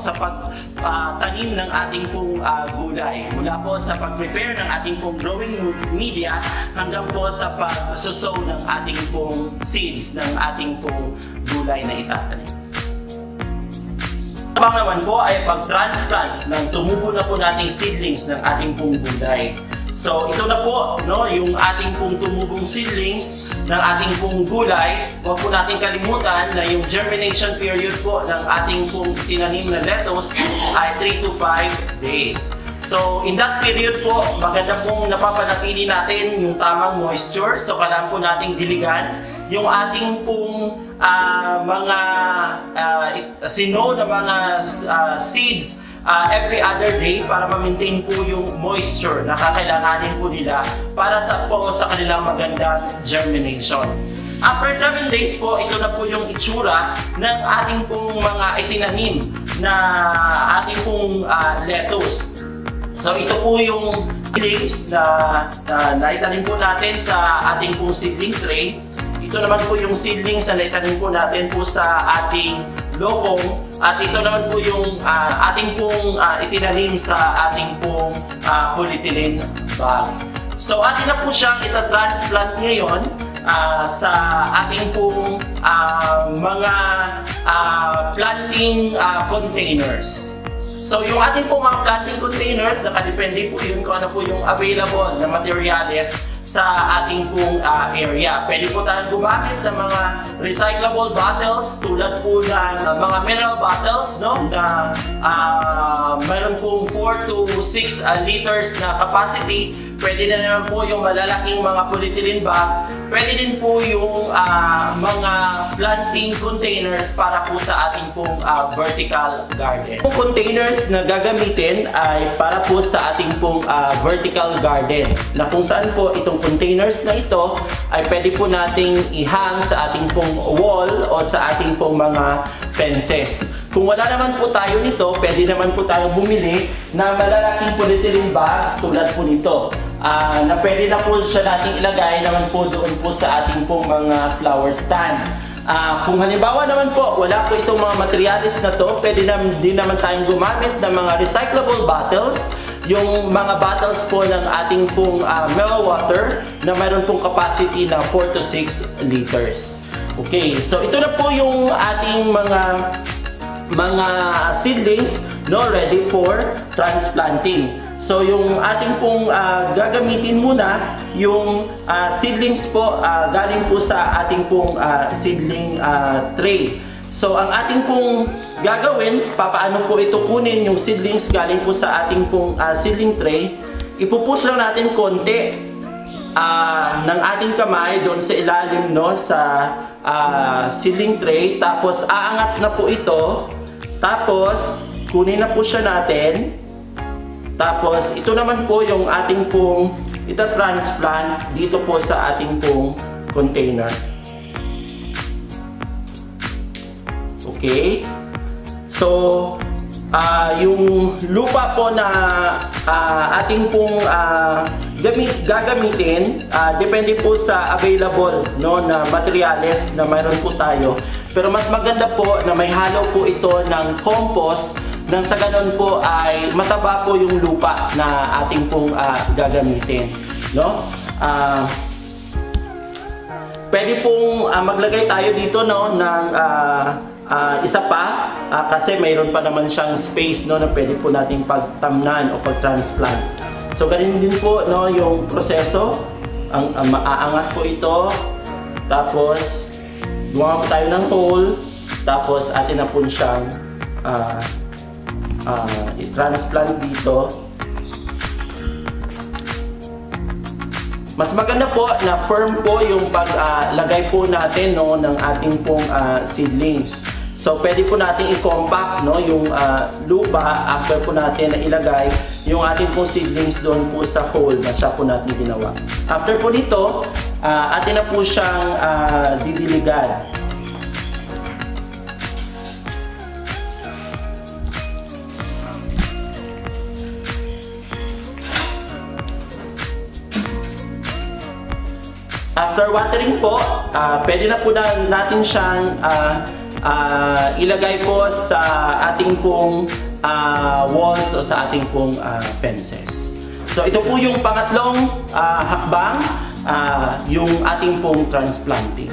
sa pagtanim ng ating pong ah, gulay. Mula po sa pag-prepare ng ating pong growing media hanggang po sa pag-sow ng ating pong seeds ng ating pong gulay na itatanim. Habang naman po ay pag-transplant ng tumubo na po nating seedlings ng ating pong gulay. So ito na po no, yung ating pong tumubong seedlings ng ating pong gulay. Huwag po natin kalimutan na yung germination period po ng ating pong tinanim na lettuce ay 3 to 5 days. So, in that period po, maganda pong napapanatili natin yung tamang moisture. So, kailangan po nating diligan yung ating pong ah, mga it- sino na mga ah, seeds ah, every other day para ma-maintain po yung moisture na kakailanganin po nila para sa po sa kanilang magandang germination. After 7 days po, ito na po yung itsura ng ating pong mga itinanim na ating pong ah, lettuce. So ito po yung seedlings na, na naitanim po natin sa ating pong seedling tray. Ito naman po yung seedlings na naitanim po natin po sa ating lokong at ito naman po yung ah, ating pong ah, itinanim sa ating pong ah, polyethylene bag. So atin na po siyang itatransplant ngayon ah, sa ating pong ah, mga ah, planting ah, containers. So yung ating po mga planting containers, nakadepende po yun kung ano po yung available na materials sa ating pong ah, area. Pwede po tayong gumamit ng mga recyclable bottles tulad po ng ah, mga mineral bottles no na ah, mayroon pong 4 to 6 ah, liters na capacity. Pwede na naman po yung malalaking mga polyethylene bag. Pwede din po yung ah, mga planting containers para po sa ating pong ah, vertical garden. Yung containers na gagamitin ay para po sa ating pong ah, vertical garden na kung saan po itong containers na ito ay pwede po nating ihang sa ating pong wall o sa ating pong mga fences. Kung wala naman po tayo nito, pwede naman po tayo bumili ng malalaking polyethylene bags tulad po nito. Ah, na pwede na po siya nating ilagay naman po doon po sa ating pong mga flower stand. Ah, kung halimbawa naman po, wala po itong mga materials na to, pwede na din naman tayong gumamit ng mga recyclable bottles, yung mga bottles po ng ating pong ah, mellow water na mayroon pong capacity na 4 to 6 liters. Okay, so ito na po yung ating mga mga seedlings no ready for transplanting. So yung ating pong ah, gagamitin muna yung ah, seedlings po ah, galing po sa ating pong ah, seedling ah, tray. So ang ating pong gagawin, papaano po ito kunin yung seedlings galing po sa ating pong ah, seedling tray. Ipupush lang natin konti ah, ng ating kamay doon sa ilalim no sa ah, seedling tray. Tapos aangat na po ito. Tapos kunin na po siya natin. Tapos ito naman po yung ating pong ita-transplant dito po sa ating pong container okay so ah yung lupa po na ah, ating pong ah, gamit, gagamitin, ah, depende po sa available no, na materials na mayroon po tayo. Pero mas maganda po na may halo po ito ng compost nang sa ganun po ay mataba po yung lupa na ating pong ah, gagamitin. No? Ah, Pwede pong ah, maglagay tayo dito no ng ah, ah, isa pa ah, kasi mayroon pa naman siyang space no na pwede po nating pagtamnan o pagtransplant. So ganun din po no yung proseso. Ang, ang maaangat po ito. Tapos gumawa po tayo ng hole. Tapos atin na po siyang ah, ah, i-transplant dito. Mas maganda po na firm po yung paglagay po natin no ng ating pong ah, seedlings. So pwede po natin i-compact no yung ah, lupa after po natin na ilagay yung ating pong seedlings doon po sa hole na siya po natin ginawa. After po nito, ah, atin na po siyang ah, didiligan. After watering po, ah, pwede na po na natin siyang ah, ah, ilagay po sa ating pong ah, walls o sa ating pong ah, fences. So ito po yung pangatlong ah, hakbang, ah, yung ating pong transplanting.